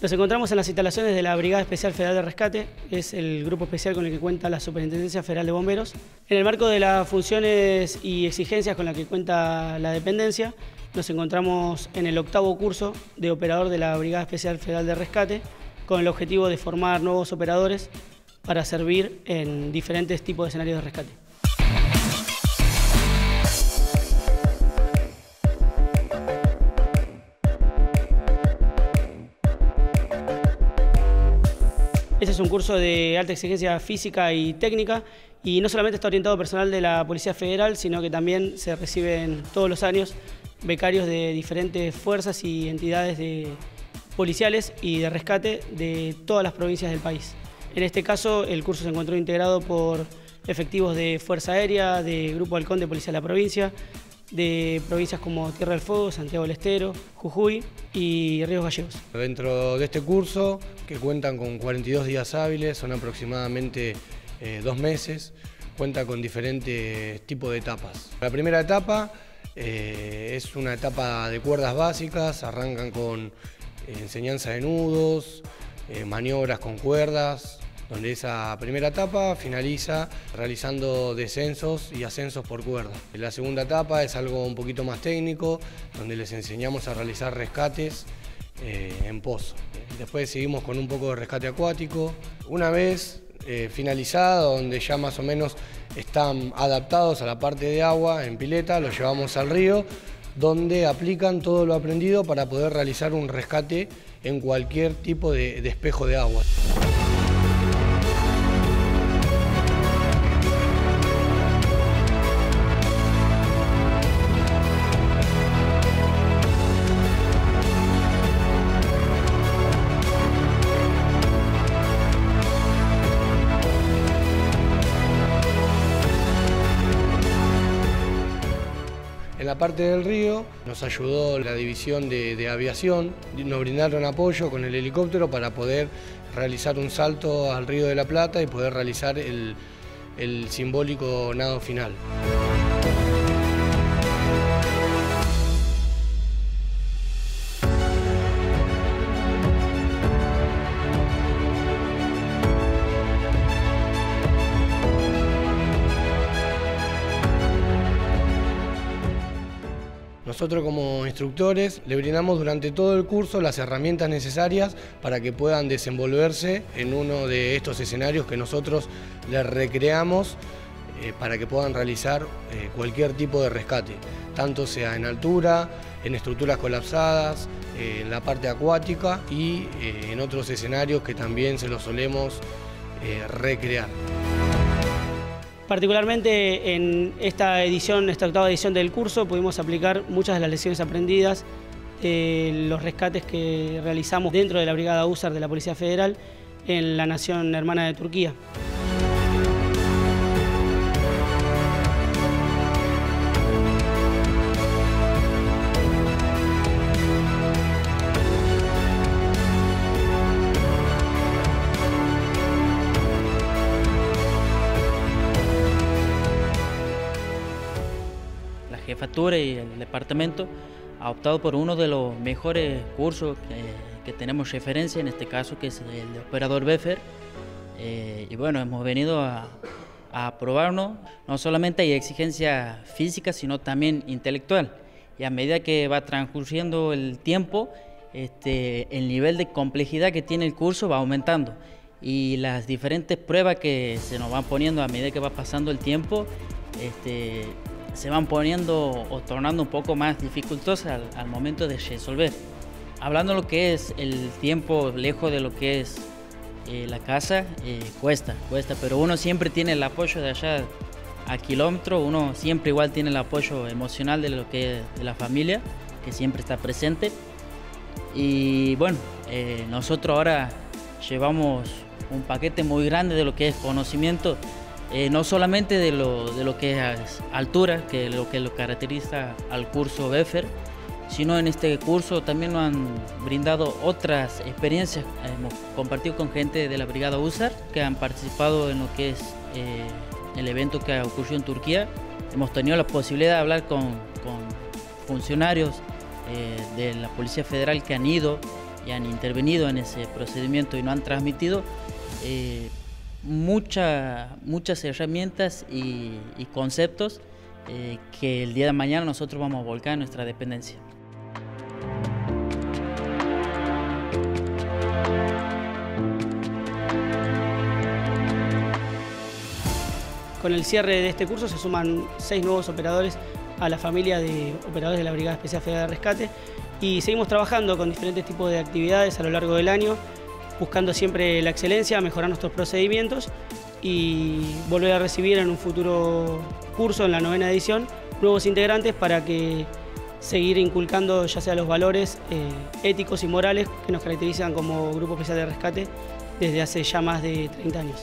Nos encontramos en las instalaciones de la Brigada Especial Federal de Rescate, es el grupo especial con el que cuenta la Superintendencia Federal de Bomberos. En el marco de las funciones y exigencias con las que cuenta la dependencia, nos encontramos en el octavo curso de operador de la Brigada Especial Federal de Rescate, con el objetivo de formar nuevos operadores para servir en diferentes tipos de escenarios de rescate. Es un curso de alta exigencia física y técnica y no solamente está orientado personal de la Policía Federal, sino que también se reciben todos los años becarios de diferentes fuerzas y entidades policiales y de rescate de todas las provincias del país. En este caso, el curso se encontró integrado por efectivos de Fuerza Aérea, de Grupo Halcón de Policía de la Provincia, de provincias como Tierra del Fuego, Santiago del Estero, Jujuy y Ríos Gallegos. Dentro de este curso, que cuentan con 42 días hábiles, son aproximadamente eh, dos meses, cuenta con diferentes tipos de etapas. La primera etapa eh, es una etapa de cuerdas básicas, arrancan con eh, enseñanza de nudos, maniobras con cuerdas, donde esa primera etapa finaliza realizando descensos y ascensos por cuerda. La segunda etapa es algo un poquito más técnico, donde les enseñamos a realizar rescates eh, en pozo. Después seguimos con un poco de rescate acuático. Una vez eh, finalizado, donde ya más o menos están adaptados a la parte de agua en pileta, los llevamos al río, donde aplican todo lo aprendido para poder realizar un rescate en cualquier tipo de espejo de agua. La parte del río nos ayudó la división de, aviación, nos brindaron apoyo con el helicóptero para poder realizar un salto al río de la Plata y poder realizar el simbólico nado final. Nosotros como instructores le brindamos durante todo el curso las herramientas necesarias para que puedan desenvolverse en uno de estos escenarios que nosotros les recreamos eh, para que puedan realizar eh, cualquier tipo de rescate, tanto sea en altura, en estructuras colapsadas, eh, en la parte acuática y en otros escenarios que también se los solemos recrear. Particularmente en esta edición, esta octava edición del curso, pudimos aplicar muchas de las lecciones aprendidas, de los rescates que realizamos dentro de la Brigada USAR de la Policía Federal en la nación hermana de Turquía. Jefatura y el departamento ha optado por uno de los mejores cursos que, tenemos referencia, en este caso que es el de operador BEFER. Eh, y bueno, hemos venido a, a probarnos, no solamente hay exigencia física, sino también intelectual. Y a medida que va transcurriendo el tiempo, este, el nivel de complejidad que tiene el curso va aumentando y las diferentes pruebas que se nos van poniendo a medida que va pasando el tiempo este, se van poniendo o tornando un poco más dificultosas al, momento de resolver. Hablando de lo que es el tiempo lejos de lo que es eh, la casa, eh, cuesta, cuesta, pero uno siempre tiene el apoyo de allá a kilómetros, uno siempre igual tiene el apoyo emocional de lo que de la familia, que siempre está presente. Y bueno, eh, nosotros ahora llevamos un paquete muy grande de lo que es conocimiento eh, no solamente de lo, de lo, que es altura, que es lo que lo caracteriza al curso BEFER, sino en este curso también nos han brindado otras experiencias. Hemos compartido con gente de la Brigada USAR que han participado en lo que es eh, el evento que ha ocurrido en Turquía. Hemos tenido la posibilidad de hablar con, con funcionarios eh, de la Policía Federal que han ido y han intervenido en ese procedimiento y nos han transmitido muchas herramientas y, conceptos eh, que el día de mañana nosotros vamos a volcar en nuestra dependencia. Con el cierre de este curso se suman seis nuevos operadores a la familia de operadores de la Brigada Especial Federal de Rescate y seguimos trabajando con diferentes tipos de actividades a lo largo del año, buscando siempre la excelencia, mejorar nuestros procedimientos y volver a recibir en un futuro curso, en la novena edición, nuevos integrantes para que seguir inculcando ya sea los valores eh, éticos y morales que nos caracterizan como Grupo Especial de Rescate desde hace ya más de 30 años.